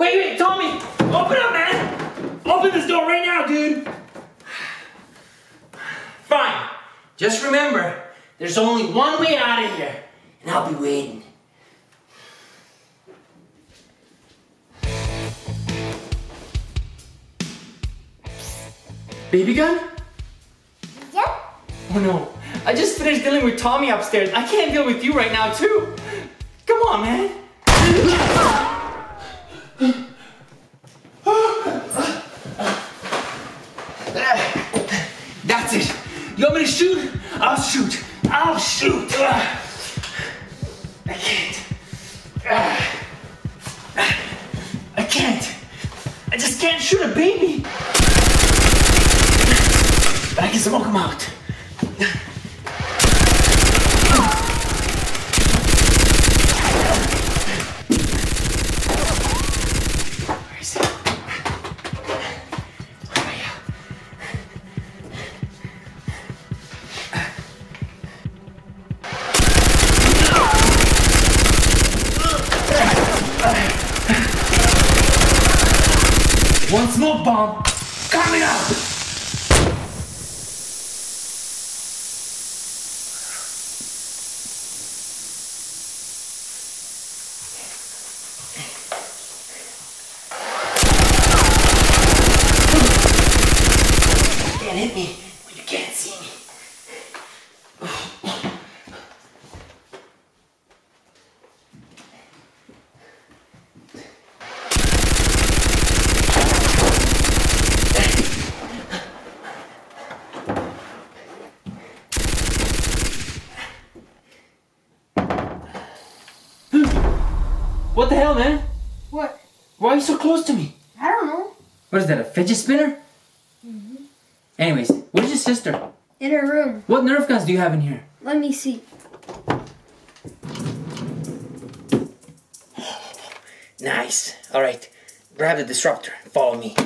Wait, wait, Tommy! Open up, man! Open this door right now, dude! Fine. Just remember, there's only one way out of here, and I'll be waiting. Baby gun? Yep. Oh no, I just finished dealing with Tommy upstairs. I can't deal with you right now, too. Come on, man. That's it. You want me to shoot? I'll I'll shoot. Uh, I can't. Uh, I can't. I just can't shoot a baby. I can smoke him out. One smoke bomb coming up! You can't hit me when you can't see me. What the hell, man? What? Why are you so close to me? I don't know. What is that, a fidget spinner? Mm hmm Anyways, where's your sister? In her room. What Nerf guns do you have in here? Let me see. Nice. All right, grab the disruptor. Follow me.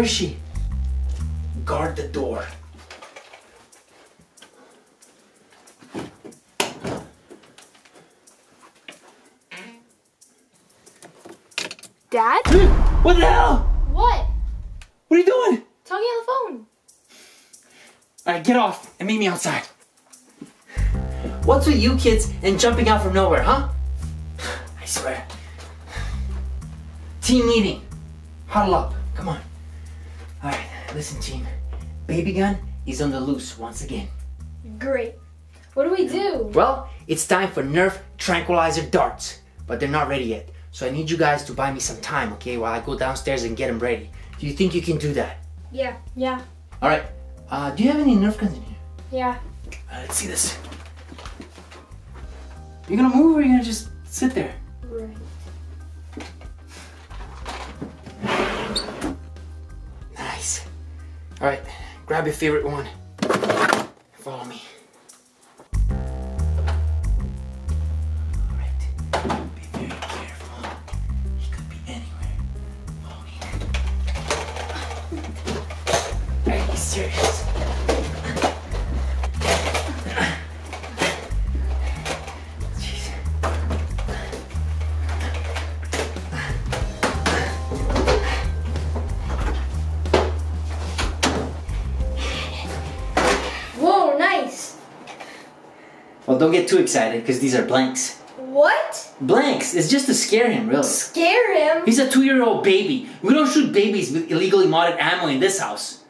Where is she? Guard the door. Dad? Hmm, what the hell? What? What are you doing? Talking on the phone. All right, get off and meet me outside. What's with you kids and jumping out from nowhere, huh? I swear. Team meeting. Huddle up. Come on. All right, listen, team. Baby gun is on the loose once again. Great. What do we do? Well, it's time for Nerf tranquilizer darts, but they're not ready yet. So I need you guys to buy me some time, okay, while I go downstairs and get them ready. Do you think you can do that? Yeah. Yeah. All right. Uh, do you have any Nerf guns in here? Yeah. Uh, let's see this. You're gonna move or you're gonna just sit there? Right. Nice. All right, grab your favorite one. Follow me. Don't get too excited because these are blanks. What? Blanks. It's just to scare him, really. Scare him? He's a two-year-old baby. We don't shoot babies with illegally modded ammo in this house.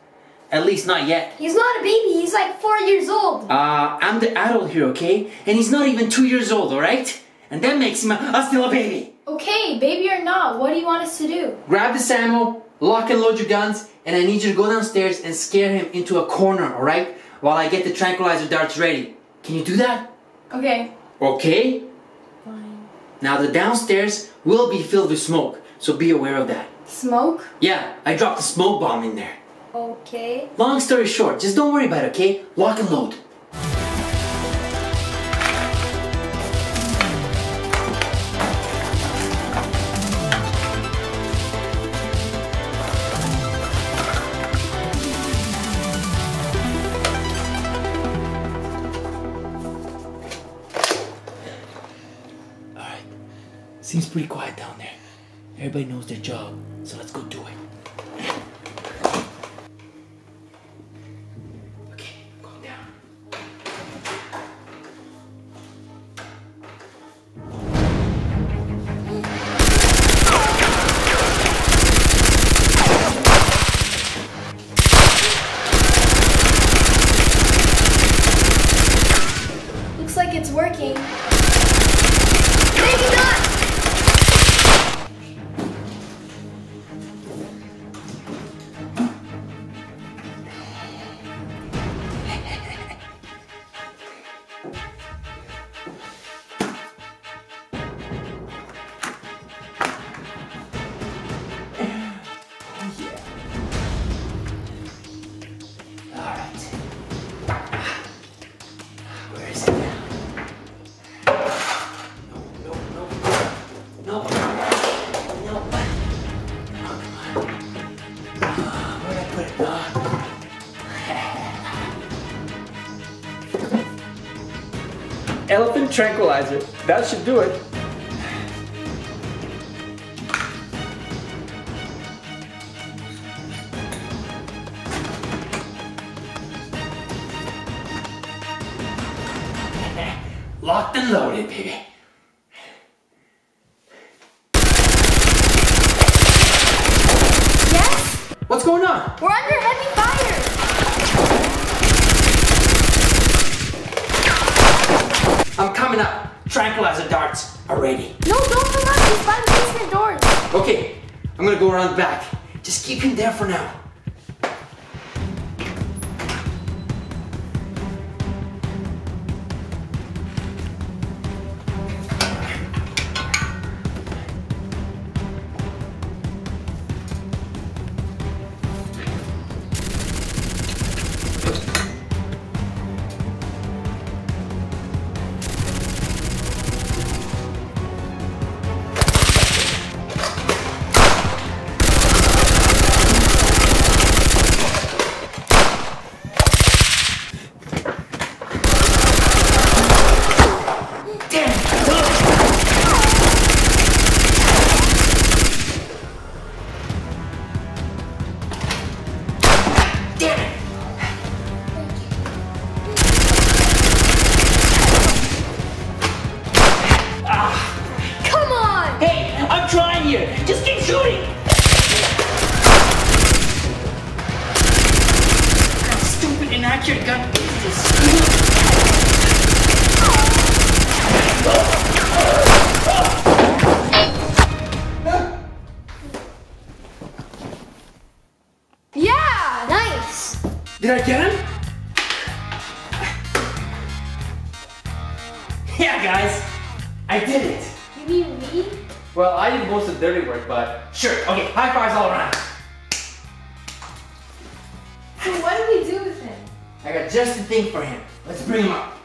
At least not yet. He's not a baby. He's like four years old. Uh, I'm the adult here, okay? And he's not even two years old, alright? And that makes him a, a still a baby. Okay, baby or not, what do you want us to do? Grab this ammo, lock and load your guns, and I need you to go downstairs and scare him into a corner, alright? While I get the tranquilizer darts ready. Can you do that? Okay. Okay? Fine. Now the downstairs will be filled with smoke, so be aware of that. Smoke? Yeah, I dropped a smoke bomb in there. Okay. Long story short, just don't worry about it, okay? Lock and load. Seems pretty quiet down there. Everybody knows their job, so let's go do it. Tranquilizer. That should do it. Locked and loaded, baby. Yes? What's going on? We're under heavy fire! I'm coming up. Tranquilizer darts are ready. No, don't come up. He's by the basement doors. Okay, I'm gonna go around the back. Just keep him there for now. Stupid gun? Yeah! Nice! Did I get him? Yeah, guys, I did it. You mean me? Well, I did most of the dirty work, but Sure. Okay, high fives all around. So what do we do with him? I got just the thing for him. Let's bring him up.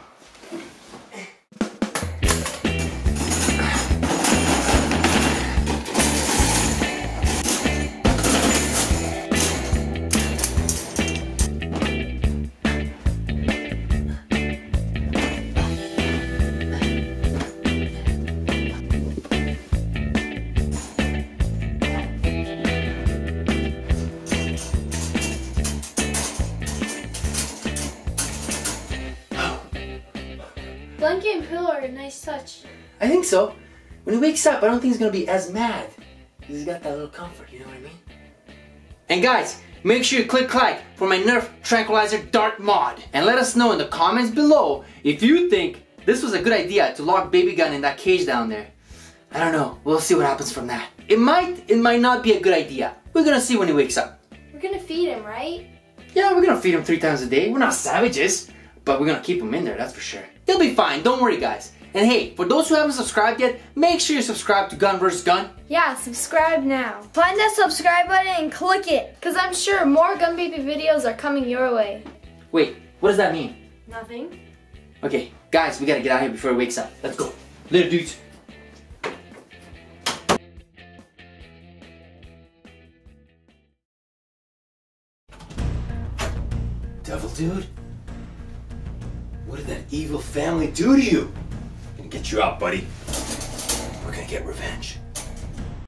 Pillow are a nice touch. I think so. When he wakes up, I don't think he's gonna be as mad. He's got that little comfort, you know what I mean? And guys, make sure you click like for my Nerf Tranquilizer Dart mod. And let us know in the comments below if you think this was a good idea to lock Baby Gun in that cage down there. I don't know. We'll see what happens from that. It might, it might not be a good idea. We're gonna see when he wakes up. We're gonna feed him, right? Yeah, we're gonna feed him three times a day. We're not savages, but we're gonna keep him in there, that's for sure. He'll be fine, don't worry, guys. And hey, for those who haven't subscribed yet, make sure you subscribe to Gun vs. Gun. Yeah, subscribe now. Find that subscribe button and click it. Cause I'm sure more Gun Baby videos are coming your way. Wait, what does that mean? Nothing. Okay, guys, we gotta get out of here before he wakes up. Let's go. Little dudes. Devil dude? What did that evil family do to you? Get you out, buddy. We're gonna get revenge.